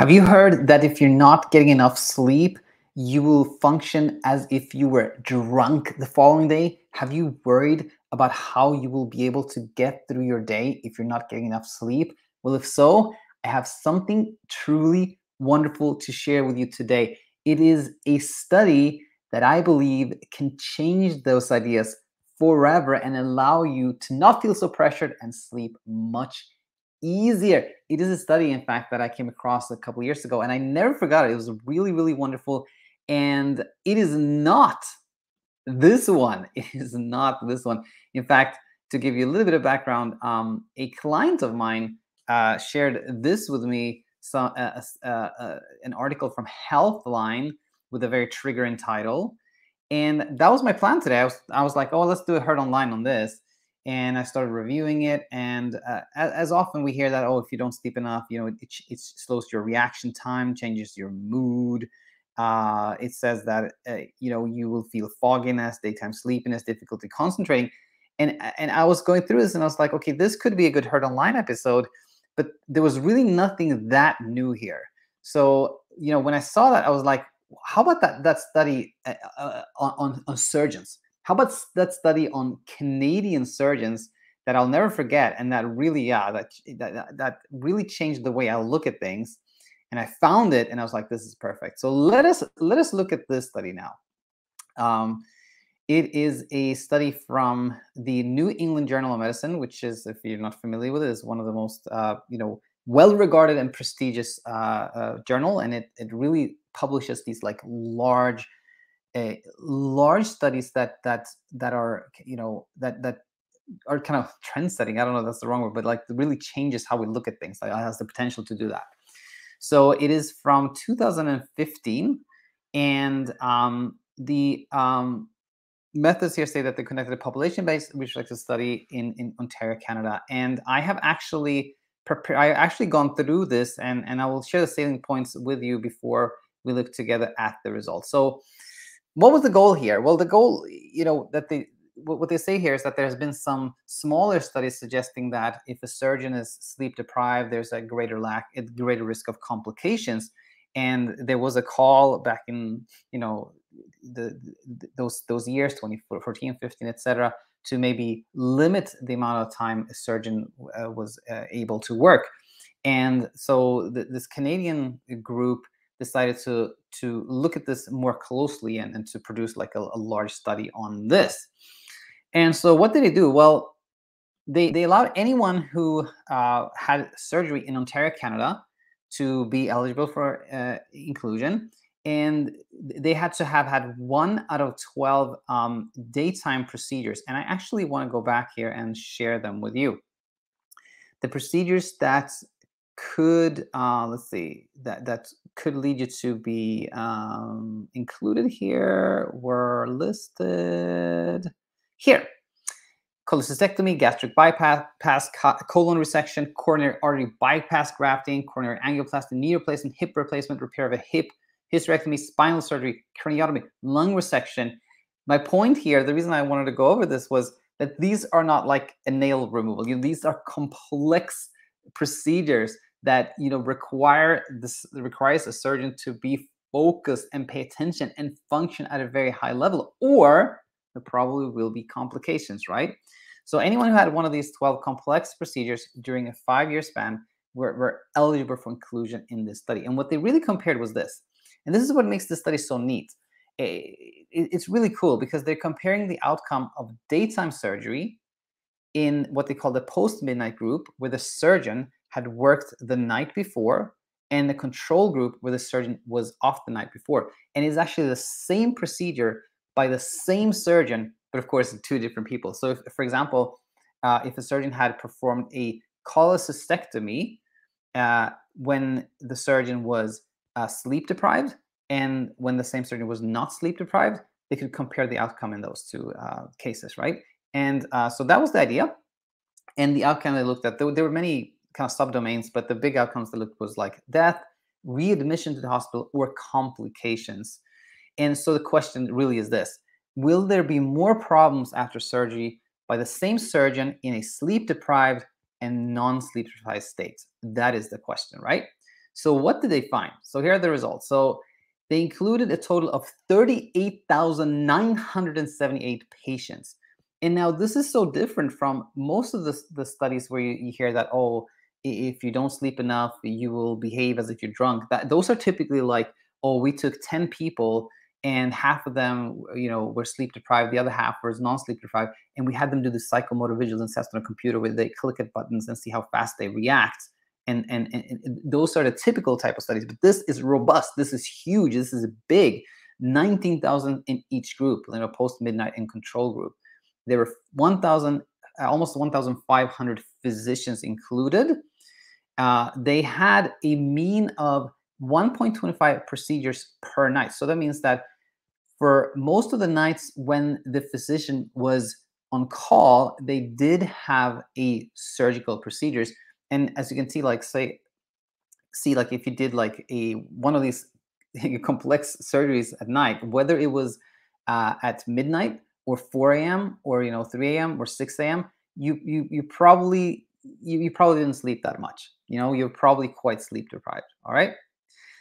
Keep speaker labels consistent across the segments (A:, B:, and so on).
A: Have you heard that if you're not getting enough sleep, you will function as if you were drunk the following day? Have you worried about how you will be able to get through your day if you're not getting enough sleep? Well, if so, I have something truly wonderful to share with you today. It is a study that I believe can change those ideas forever and allow you to not feel so pressured and sleep much easier. It is a study, in fact, that I came across a couple years ago, and I never forgot it. It was really, really wonderful. And it is not this one. It is not this one. In fact, to give you a little bit of background, um, a client of mine uh, shared this with me, so, uh, uh, uh, an article from Healthline with a very triggering title. And that was my plan today. I was, I was like, oh, let's do a Heard Online on this and I started reviewing it. And uh, as, as, often we hear that, oh, if you don't sleep enough, you know, it, it slows your reaction time, changes your mood. Uh, it says that uh, you know you will feel fogginess, daytime sleepiness, difficulty concentrating. And and I was going through this, and I was like, okay, this could be a good Heard Online episode, but there was really nothing that new here. So you know, when I saw that, I was like, how about that that study uh, uh, on, on surgeons? How about that study on Canadian surgeons that I'll never forget, and that really, yeah, that that that really changed the way I look at things. And I found it, and I was like, this is perfect. So let us let us look at this study now. Um, it is a study from the New England Journal of Medicine, which is, if you're not familiar with it, is one of the most uh, you know well-regarded and prestigious uh, uh, journal, and it it really publishes these like large uh, large studies that that that are you know that that are kind of trend setting. I don't know that's the wrong word, but like really changes how we look at things. Like it has the potential to do that. So it is from 2015, and um, the um, methods here say that they conducted a population-based retrospective study in in Ontario, Canada. And I have actually prepared. I actually gone through this, and and I will share the salient points with you before we look together at the results. So what was the goal here? Well, the goal, you know, that they what they say here is that there's been some smaller studies suggesting that if a surgeon is sleep deprived, there's a greater lack, a greater risk of complications. And there was a call back in, you know, the, the those those years, 2014, 15, etc., to maybe limit the amount of time a surgeon uh, was uh, able to work. And so the, this Canadian group decided to to look at this more closely and, and to produce like a, a large study on this. And so what did they do? Well, they, they allowed anyone who uh, had surgery in Ontario, Canada, to be eligible for uh, inclusion. And they had to have had one out of 12 um, daytime procedures. And I actually want to go back here and share them with you. The procedures that could uh, let's see that that could lead you to be um, included here were listed here. Cholecystectomy gastric bypass colon resection coronary artery bypass grafting coronary angioplasty knee replacement hip replacement repair of a hip hysterectomy spinal surgery craniotomy lung resection. My point here the reason i wanted to go over this was that these are not like a nail removal. You know, these are complex procedures that you know require this requires a surgeon to be focused and pay attention and function at a very high level or there probably will be complications right? So anyone who had one of these 12 complex procedures during a five year span were, were eligible for inclusion in this study. And what they really compared was this. And this is what makes this study so neat. Eh, it's really cool because they're comparing the outcome of daytime surgery in what they call the post midnight group where the surgeon had worked the night before and the control group where the surgeon was off the night before. And it's actually the same procedure by the same surgeon, but of course, two different people. So, if, for example, uh, if a surgeon had performed a cholecystectomy uh, when the surgeon was uh, sleep deprived and when the same surgeon was not sleep deprived, they could compare the outcome in those two uh, cases, right? And uh, so that was the idea. And the outcome they looked at, there, there were many kind of subdomains, but the big outcomes they looked was like death, readmission to the hospital, or complications. And so the question really is this Will there be more problems after surgery by the same surgeon in a sleep deprived and non sleep deprived state? That is the question, right? So what did they find? So here are the results. So they included a total of 38,978 patients. And now this is so different from most of the, the studies where you, you hear that, oh, if you don't sleep enough, you will behave as if you're drunk. That those are typically like, oh, we took 10 people and half of them, you know, were sleep deprived, the other half was non-sleep deprived, and we had them do the psychomotor vigilance test on a computer where they click at buttons and see how fast they react. And, and, and, and those are the typical type of studies, but this is robust. This is huge. This is big. 19,000 in each group, you know, post midnight and control group. There were 1,000, almost 1,500 physicians included. Uh, they had a mean of 1.25 procedures per night. So that means that for most of the nights when the physician was on call, they did have a surgical procedures. And as you can see, like say, see like if you did like a one of these complex surgeries at night, whether it was uh, at midnight or 4 a.m. or you know 3 a.m. or 6 a.m., you you you probably you, you probably didn't sleep that much. You know, you're probably quite sleep deprived. All right.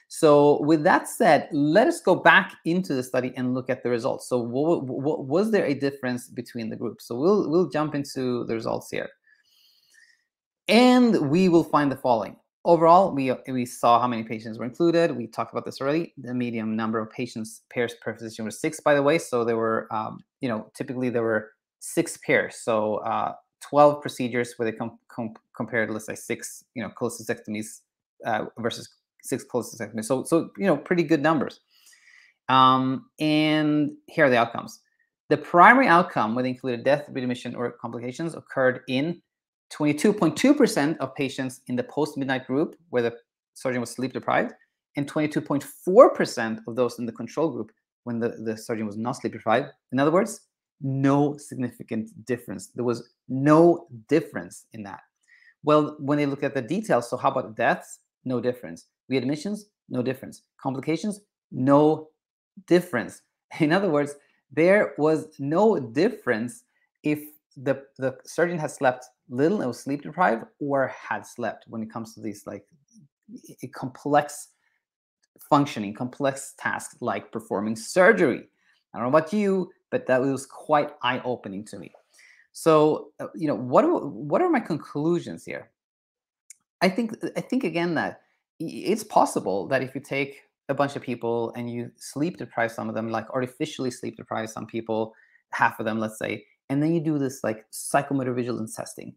A: So with that said, let us go back into the study and look at the results. So what, what, was there a difference between the groups? So we'll we'll jump into the results here. And we will find the following. Overall, we, we saw how many patients were included. We talked about this already. The median number of patients pairs per physician was six, by the way. So there were, um, you know, typically there were six pairs. So uh, 12 procedures where they com- com- compared, let's say, six, you know, cholecystectomies uh, versus six cholecystectomies. So, so you know, pretty good numbers. Um, and here are the outcomes. The primary outcome, whether included death, readmission, or complications, occurred in 22.2% of patients in the post-midnight group where the surgeon was sleep deprived, and 22.4% of those in the control group when the, the surgeon was not sleep deprived. In other words, no significant difference. There was no difference in that. Well, when they look at the details, so how about deaths? No difference. Readmissions? No difference. Complications? No difference. In other words, there was no difference if the, the surgeon had slept little and was sleep deprived or had slept when it comes to these like complex functioning, complex tasks like performing surgery. I don't know about you, but that was quite eye-opening to me. So, uh, you know, what what are my conclusions here? I think I think again that it's possible that if you take a bunch of people and you sleep deprive some of them, like artificially sleep deprive some people, half of them, let's say, and then you do this like psychomotor vigilance testing,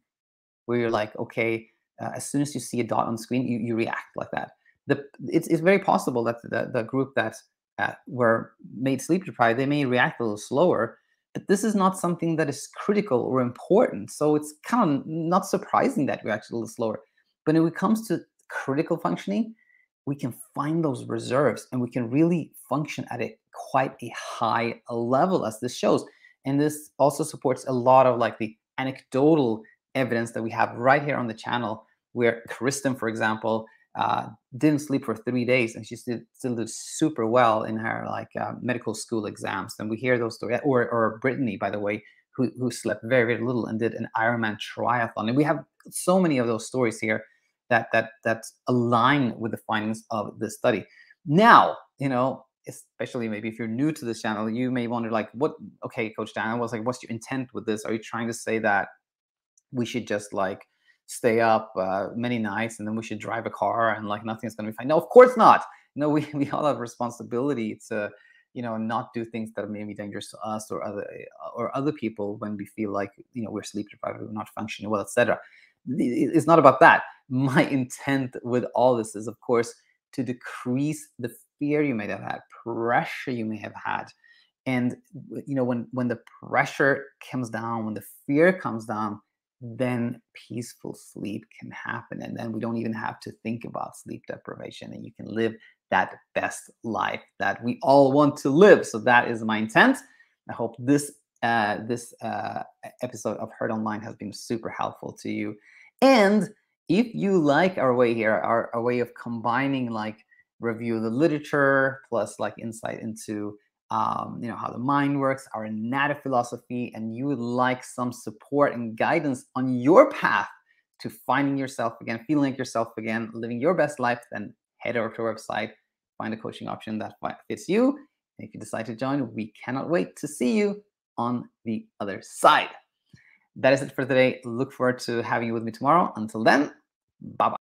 A: where you're like, okay, uh, as soon as you see a dot on the screen, you, you react like that. The, it's, it's very possible that the, the group that uh, were made sleep deprived, they may react a little slower, but this is not something that is critical or important. So it's kind of not surprising that reacts a little slower. But when it comes to critical functioning, we can find those reserves and we can really function at a quite a high level as this shows. And this also supports a lot of like the anecdotal evidence that we have right here on the channel where Kristen, for example, uh, didn't sleep for three days and she still, still did super well in her like uh, medical school exams. And we hear those stories, or, or Brittany, by the way, who, who slept very, very little and did an Ironman triathlon. And we have so many of those stories here that that that align with the findings of the study. Now, you know, especially maybe if you're new to this channel, you may wonder like, what? Okay, Coach Dan, was like, what's your intent with this? Are you trying to say that we should just like stay up uh, many nights and then we should drive a car and like nothing's going to be fine? No, of course not. No, we we all have responsibility to you know not do things that may be dangerous to us or other or other people when we feel like you know we're sleep deprived we're not functioning well etc it's not about that my intent with all this is, of course, to decrease the fear you may have had, pressure you may have had. And you know, when when the pressure comes down, when the fear comes down, then peaceful sleep can happen. And then we don't even have to think about sleep deprivation, and you can live that best life that we all want to live. So that is my intent. I hope this uh, this uh, episode of Heard Online has been super helpful to you. And if you like our way here, our, our way of combining like review the literature plus like insight into um, you know how the mind works, our Natto philosophy, and you would like some support and guidance on your path to finding yourself again, feeling like yourself again, living your best life, then head over to our website, find a coaching option that fits you. And if you decide to join, we cannot wait to see you on the other side. That is it for today. Look forward to having you with me tomorrow. Until then, bye bye.